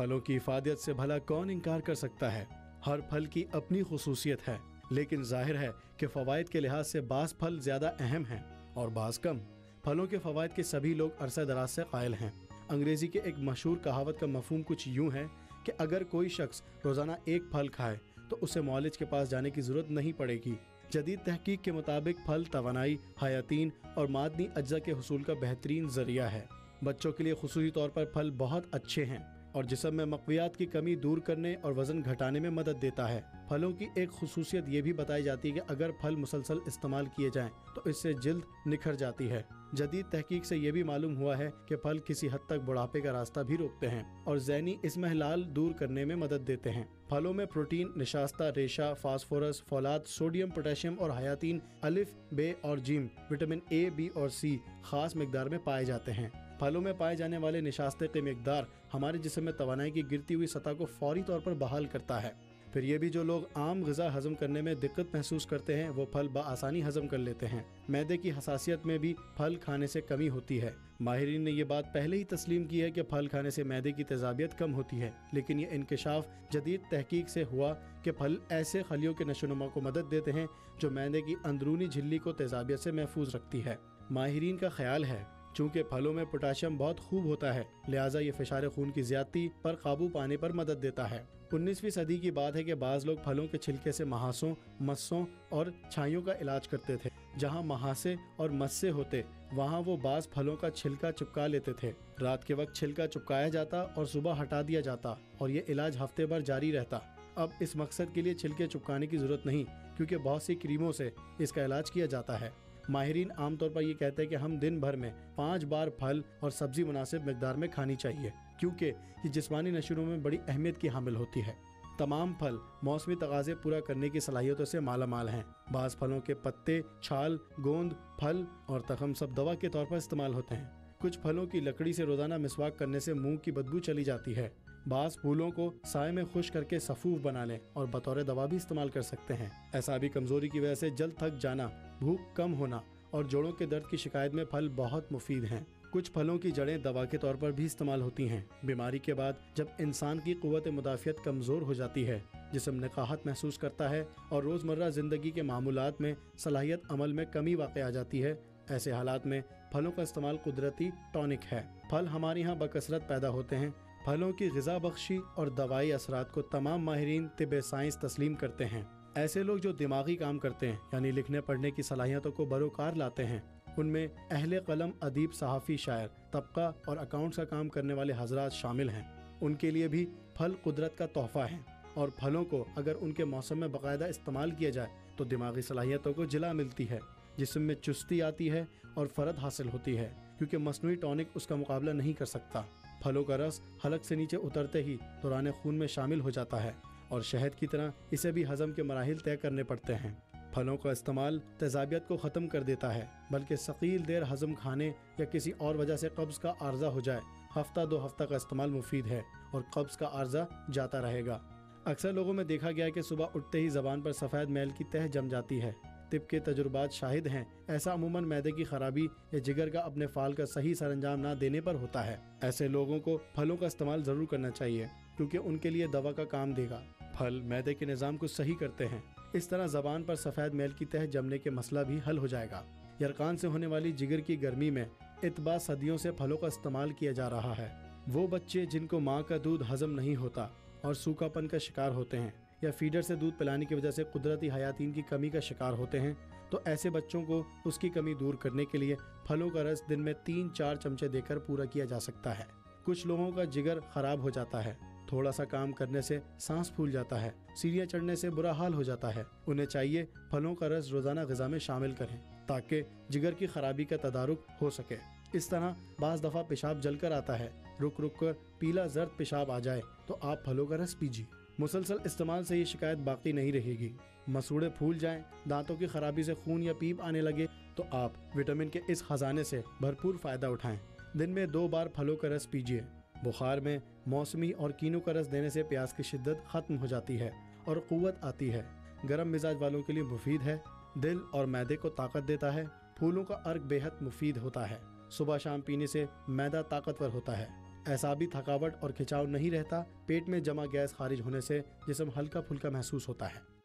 پھلوں کی افادیت سے بھلا کون انکار کر سکتا ہے؟ ہر پھل کی اپنی خصوصیت ہے، لیکن ظاہر ہے کہ فوائد کے لحاظ سے بعض پھل زیادہ اہم ہیں اور بعض کم۔ پھلوں کے فوائد کے سبھی لوگ عرصہ دراز سے قائل ہیں۔ انگریزی کے ایک مشہور کہاوت کا مفہوم کچھ یوں ہے کہ اگر کوئی شخص روزانہ ایک پھل کھائے تو اسے معالج کے پاس جانے کی ضرورت نہیں پڑے گی۔ جدید تحقیق کے مطابق پھل توانائی، حیاتین اور معدنی اجزاء کے حصول کا بہترین ذریعہ ہے۔ بچوں کے لیے خصوصی طور پر پھل بہت اچھے ہیں۔ اور جسم میں مقویات کی کمی دور کرنے اور وزن گھٹانے میں مدد دیتا ہے۔ پھلوں کی ایک خصوصیت یہ بھی بتائی جاتی ہے کہ اگر پھل مسلسل استعمال کیے جائیں تو اس سے جلد نکھر جاتی ہے۔ جدید تحقیق سے یہ بھی معلوم ہوا ہے کہ پھل کسی حد تک بڑھاپے کا راستہ بھی روکتے ہیں اور ذہنی اس محلال دور کرنے میں مدد دیتے ہیں۔ پھلوں میں پروٹین، نشاستہ، ریشہ، فاسفورس، فولاد، سوڈیم پوٹیشیم اور حیاتین، الف، بے اور جیم، وٹامن اے، بی اور سی خاص مقدار میں پائے جاتے ہیں۔ پھلوں میں پائے جانے والے نشاستے کی مقدار ہمارے جسم میں توانائی کی گرتی ہوئی سطح کو فوری طور پر بحال کرتا ہے۔ پھر یہ بھی جو لوگ عام غذا ہضم کرنے میں دقت محسوس کرتے ہیں، وہ پھل بآسانی ہضم کر لیتے ہیں۔ میدے کی حساسیت میں بھی پھل کھانے سے کمی ہوتی ہے۔ ماہرین نے یہ بات پہلے ہی تسلیم کی ہے کہ پھل کھانے سے میدے کی تیزابیت کم ہوتی ہے، لیکن یہ انکشاف جدید تحقیق سے ہوا کہ پھل ایسے خلیوں کے نشو نما کو مدد دیتے ہیں جو میدے کی اندرونی جھلی کو تیزابیت سے محفوظ رکھتی ہے۔ ماہرین کا خیال ہے چونکہ پھلوں میں پوٹاشیم بہت خوب ہوتا ہے، لہٰذا یہ فشار خون کی زیادتی پر قابو پانے پر مدد دیتا ہے۔ انیسویں صدی کی بات ہے کہ بعض لوگ پھلوں کے چھلکے سے محاسوں مسوں اور چھائیوں کا علاج کرتے تھے۔ جہاں محاسے اور مسے ہوتے، وہاں وہ بعض پھلوں کا چھلکا چپکا لیتے تھے۔ رات کے وقت چھلکا چپکایا جاتا اور صبح ہٹا دیا جاتا اور یہ علاج ہفتے بھر جاری رہتا۔ اب اس مقصد کے لیے چھلکے چپکانے کی ضرورت نہیں، کیونکہ بہت سی کریموں سے اس کا علاج کیا جاتا ہے۔ ماہرین عام طور پر یہ کہتے ہیں کہ ہم دن بھر میں پانچ بار پھل اور سبزی مناسب مقدار میں کھانی چاہیے، کیونکہ یہ جسمانی نشروں میں بڑی اہمیت کی حامل ہوتی ہے۔ تمام پھل موسمی تقاضے پورا کرنے کی صلاحیتوں سے مالا مال ہیں۔ بعض پھلوں کے پتے، چھال، گوند، پھل اور تخم سب دوا کے طور پر استعمال ہوتے ہیں۔ کچھ پھلوں کی لکڑی سے روزانہ مسواک کرنے سے منہ کی بدبو چلی جاتی ہے۔ بعض پھولوں کو سائے میں خوش کر کے سفوف بنا لیں اور بطور دوا بھی استعمال کر سکتے ہیں۔ ایسا بھی کمزوری کی وجہ سے جلد تھک جانا، بھوک کم ہونا اور جوڑوں کے درد کی شکایت میں پھل بہت مفید ہیں۔ کچھ پھلوں کی جڑیں دوا کے طور پر بھی استعمال ہوتی ہیں۔ بیماری کے بعد جب انسان کی قوت مدافعت کمزور ہو جاتی ہے، جسم نقاہت محسوس کرتا ہے اور روزمرہ زندگی کے معمولات میں صلاحیت عمل میں کمی واقع آ جاتی ہے، ایسے حالات میں پھلوں کا استعمال قدرتی ٹونک ہے۔ پھل ہمارے یہاں بکثرت پیدا ہوتے ہیں۔ پھلوں کی غذا بخشی اور دوائی اثرات کو تمام ماہرین طب سائنس تسلیم کرتے ہیں۔ ایسے لوگ جو دماغی کام کرتے ہیں یعنی لکھنے، پڑھنے کی صلاحیتوں کو بروکار لاتے ہیں۔ ان میں اہل قلم، ادیب، صحافی، شاعر، طبقہ اور اکاؤنٹس کا کام کرنے والے حضرات شامل ہیں۔ ان کے لیے بھی پھل قدرت کا تحفہ ہے۔ اور پھلوں کو اگر ان کے موسم میں باقاعدہ استعمال کیا جائے، تو دماغی صلاحیتوں کو جلا ملتی ہے۔ جسم میں چستی آتی ہے اور فرد حاصل ہوتی ہے، کیونکہ مصنوعی ٹونک اس کا مقابلہ نہیں کر سکتا۔ پھلوں کا رس حلق سے نیچے اترتے ہی دوران خون میں شامل ہو جاتا ہے اور شہد کی طرح اسے بھی ہضم کے مراحل طے کرنے پڑتے ہیں۔ پھلوں کا استعمال تیزابیت کو ختم کر دیتا ہے، بلکہ ثقیل دیر ہضم کھانے یا کسی اور وجہ سے قبض کا عارضہ ہو جائے۔ ہفتہ دو ہفتہ کا استعمال مفید ہے اور قبض کا عارضہ جاتا رہے گا۔ اکثر لوگوں میں دیکھا گیا کہ صبح اٹھتے ہی زبان پر سفید میل کی تہ جم جاتی ہے۔ طب کے تجربات شاہد ہیں۔ ایسا عموماً میدے کی خرابی یا جگر کا اپنے فال کا صحیح سر انجام نہ دینے پر ہوتا ہے۔ ایسے لوگوں کو پھلوں کا استعمال ضرور کرنا چاہیے، کیونکہ ان کے لیے دوا کا کام دے گا۔ پھل میدے کے نظام کو صحیح کرتے ہیں۔ اس طرح زبان پر سفید میل کی تہ جمنے کے مسئلہ بھی حل ہو جائے گا۔ یرقان سے ہونے والی جگر کی گرمی میں اتباع صدیوں سے پھلوں کا استعمال کیا جا رہا ہے۔ وہ بچے جن کو ماں کا دودھ ہضم نہیں ہوتا اور سوکھا پن کا شکار ہوتے ہیں۔ یا فیڈر سے دودھ پلانے کی وجہ سے قدرتی حیاتین کی کمی کا شکار ہوتے ہیں، تو ایسے بچوں کو اس کی کمی دور کرنے کے لیے پھلوں کا رس دن میں تین چار چمچے دے کر پورا کیا جا سکتا ہے۔ کچھ لوگوں کا جگر خراب ہو جاتا ہے، تھوڑا سا کام کرنے سے سانس پھول جاتا ہے، سیڑھیاں چڑھنے سے برا حال ہو جاتا ہے۔ انہیں چاہیے پھلوں کا رس روزانہ غذا میں شامل کریں تاکہ جگر کی خرابی کا تدارک ہو سکے۔ اس طرح بعض دفعہ پیشاب جل کر آتا ہے، رک رک کر پیلا زرد پیشاب آ جائے، تو آپ پھلوں کا رس پیجیے۔ مسلسل استعمال سے یہ شکایت باقی نہیں رہے گی۔ مسوڑے پھول جائیں، دانتوں کی خرابی سے خون یا پیپ آنے لگے تو آپ وٹامن کے اس خزانے سے بھرپور فائدہ اٹھائیں۔ دن میں دو بار پھلوں کا رس پیجیے بخار میں موسمی اور کینو کا رس دینے سے پیاس کی شدت ختم ہو جاتی ہے اور قوت آتی ہے۔ گرم مزاج والوں کے لیے مفید ہے۔ دل اور میدے کو طاقت دیتا ہے۔ پھولوں کا ارگ بے حد مفید ہوتا ہے۔ صبح شام پینے سے میدا طاقتور ہوتا ہے۔ اعصابی تھکاوٹ اور کھچاؤ نہیں رہتا، پیٹ میں جمع گیس خارج ہونے سے جسم ہلکا پھلکا محسوس ہوتا ہے۔